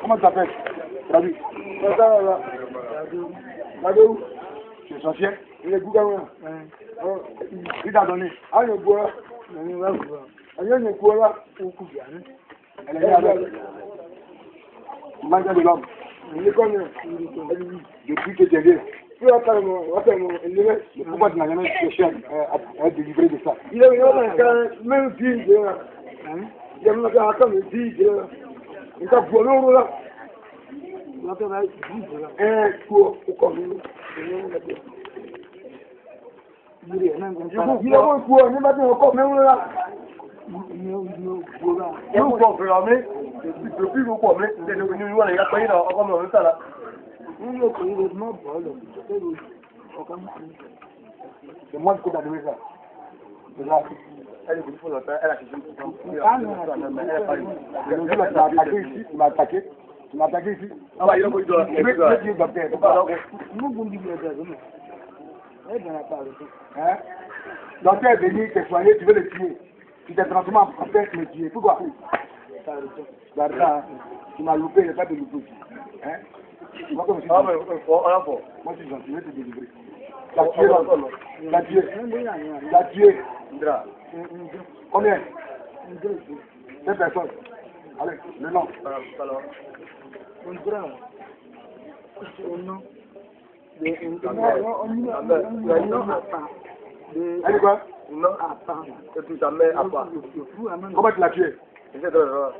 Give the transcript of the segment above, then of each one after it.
Comment tu t'appelles chien. Il est gouvernement. Il t'a donné. Ah, il est gouvernement. Il est gouvernement. Il est nikɔnu ɛdini depuis que j'ai vu plus à faire mon à faire mon élément le combat de la a spécial à délivrer de ça il est venu quand même dit je j'aime la gare comme dit je il t'a volé au là là tu vas dit je un coup au comme il est là il est là il est là il est là yóò gbọ́ yìí the river. Tu m'as il a de. Docteur est venu te soigner, tu veux le tuer? J'étais tranquillement en train de me tuer. Pourquoi tu m'as loupé, il n'y pas de loupé. Hein? Moi, comme je suis. Moi, je suis gentil, je vais te délivrer. La tuer, la tuer. La tuer. Combien? Deux personnes. Allez, le nom. Indra. Au nom. De Indra. Au nom. Allez, quoi? Non, à part. Et puis ta mère, à part. Comment tu l'as tué J'ai de l'argent.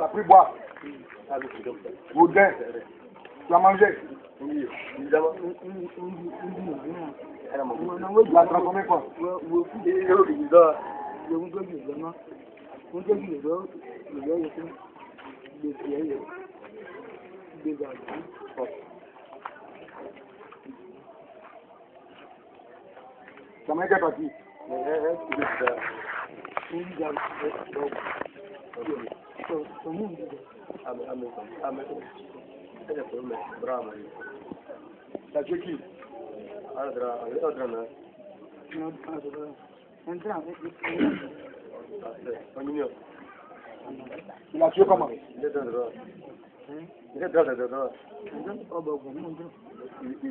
T'as pris boire Boudin Tu as mangé Oui, évidemment. Tu l'as transformé quoi Des Mega bakayım. Evet, güzel. Güzel. Bravo. Entra, i ka dira dɔ wa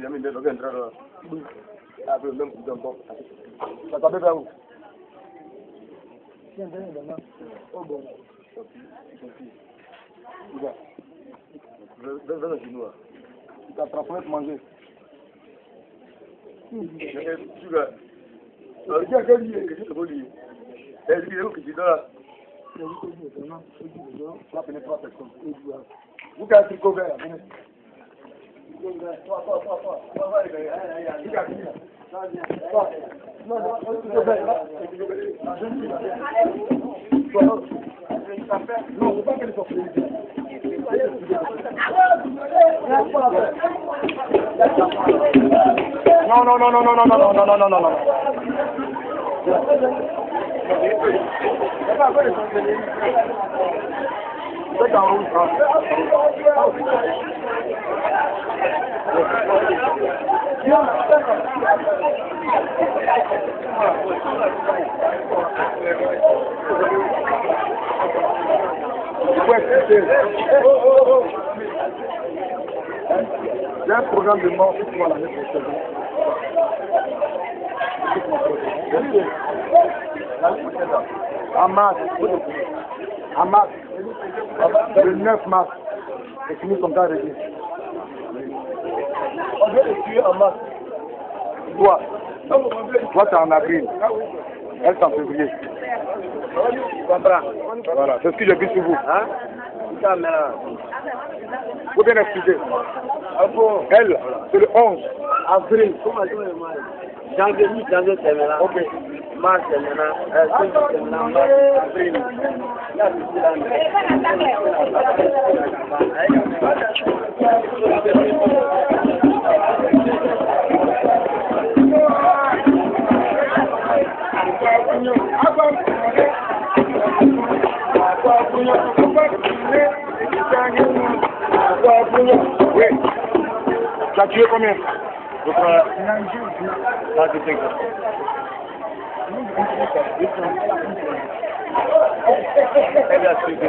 yami dɛ dɔ kɛ dira dɔ wa a bɛ mɛ dɔn bɔ ka taa bɛ bɛ wo Vous avez dit, tu as frappé manger. Tu vas. ọjọ́ kẹ́lí èkejì tó bóyí ẹ̀rí ẹ̀rú kìjì lọ́la. ẹ̀rí qu'elle soit félicitée. Non, non, non, non, non, non, non, non, non, non, non, non, j'ai un programme de mort pour moi l'année prochaine. En mars, en mars. Le 9 mars. Et fini comme ça, réglé. On veut le tuer en masse. Toi, toi, t'es en avril. Elle, c'est en février. Voilà, c'est ce que j'ai vu sur vous. Faut bien expliquer. L, c'est le 11. Avril, comment est-ce Janvier, oui, janvier, c'est maintenant. Ok. Mars, c'est maintenant. Euh, c'est maintenant, avril. Votre... Ah, c'est 5 Elle a suivi.